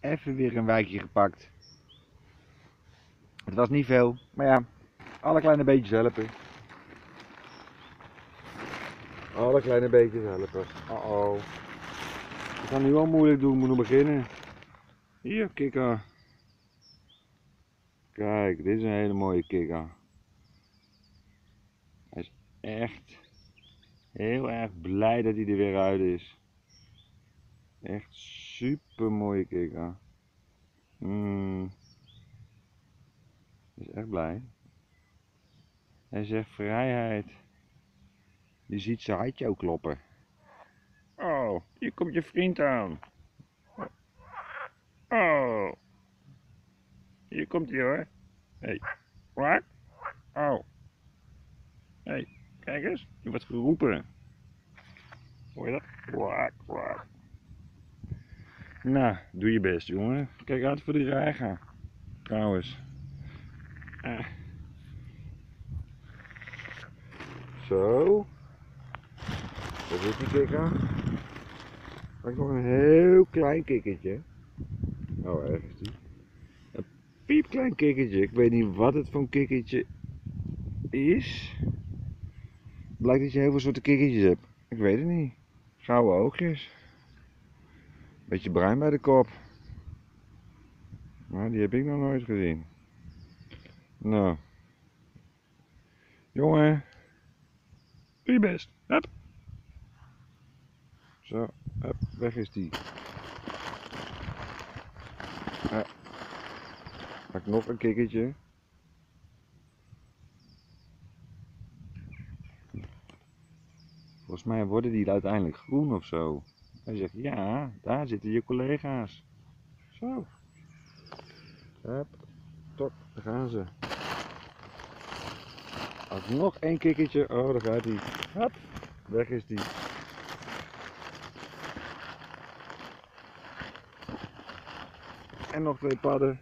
even weer een wijkje gepakt. Het was niet veel, maar ja, alle kleine beetjes helpen. Alle kleine beetjes helpen. Uh oh. Ik ga nu al moeilijk doen, moet nog beginnen. Hier, kikker. Kijk, dit is een hele mooie kikker. Hij is echt heel erg blij dat hij er weer uit is. Echt super mooie kikker. Mm. Is echt blij. Hij zegt vrijheid. Je ziet zijn hartje ook kloppen. Oh, hier komt je vriend aan. Oh. Hier komt hij hoor. Hey. Wat? Oh. Hey, kijk eens. Je wordt geroepen. Hoor je dat? Kwak, kwak. Nou, doe je best jongen. Kijk uit voor de reiger. Trouwens. Ah. Zo. Dat is die kikker. Maak nog een heel klein kikkertje. Oh, ergens die. Een piepklein kikkertje. Ik weet niet wat het voor een kikkertje is. Blijkt dat je heel veel soorten kikkertjes hebt. Ik weet het niet. Gouden oogjes. Beetje bruin bij de kop. Maar die heb ik nog nooit gezien. Nou. Jongen. Doe je best. Hup. Zo. Hup. Weg is die. Ja. Maak nog een kikkertje. Volgens mij worden die uiteindelijk groen of zo. Hij zegt, ja, daar zitten je collega's. Zo. Hup. Tok, daar gaan ze. Als nog één kikkertje. Oh, daar gaat hij. Hup. Weg is die. En nog twee padden.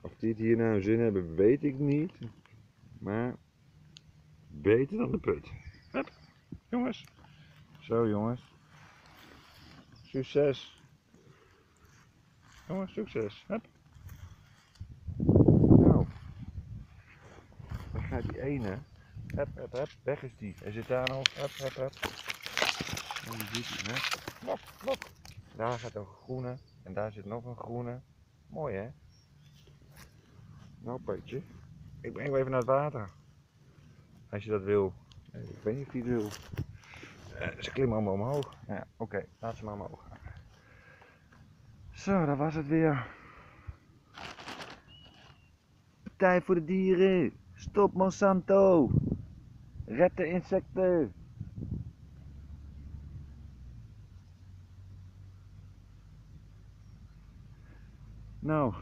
Of die het hier nou zin hebben, weet ik niet. Maar beter dan de put. Hup. Jongens. Zo jongens. Succes. Jongens, succes. Hup. Nou. Daar gaat die ene. Hup, hup, hup. Weg is die. Hij zit daar nog. Hup, hup, hup. En die ziet hè. Klop, klop. Daar gaat een groene. En daar zit nog een groene. Mooi, hè? Nou, Peetje. Ik breng wel even naar het water. Als je dat wil. Ik weet niet of het wil. Uh, ze klimmen allemaal omhoog. Ja, oké, laat ze maar omhoog gaan. Zo, dat was het weer. Partij voor de dieren. Stop Monsanto. Red de insecten. Nou,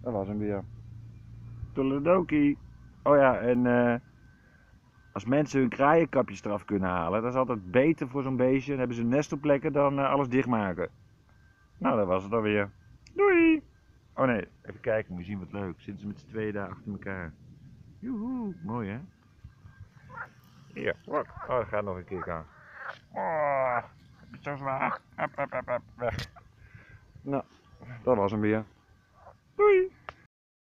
dat was hem weer. Toledoki. Oh ja, en eh. Als mensen hun kraaienkapjes eraf kunnen halen, dat is altijd beter voor zo'n beestje. Dan hebben ze een nest op plekken dan uh, alles dichtmaken. Nou, dat was het alweer. Doei! Oh nee, even kijken, moet je zien wat leuk. Zitten ze met z'n tweeën daar achter elkaar. Joehoe, mooi hè? Hier, wat? Oh, dat gaat nog een keer aan. Oh, heb je zo zwaar? Weg. Nou, dat was hem weer. Doei!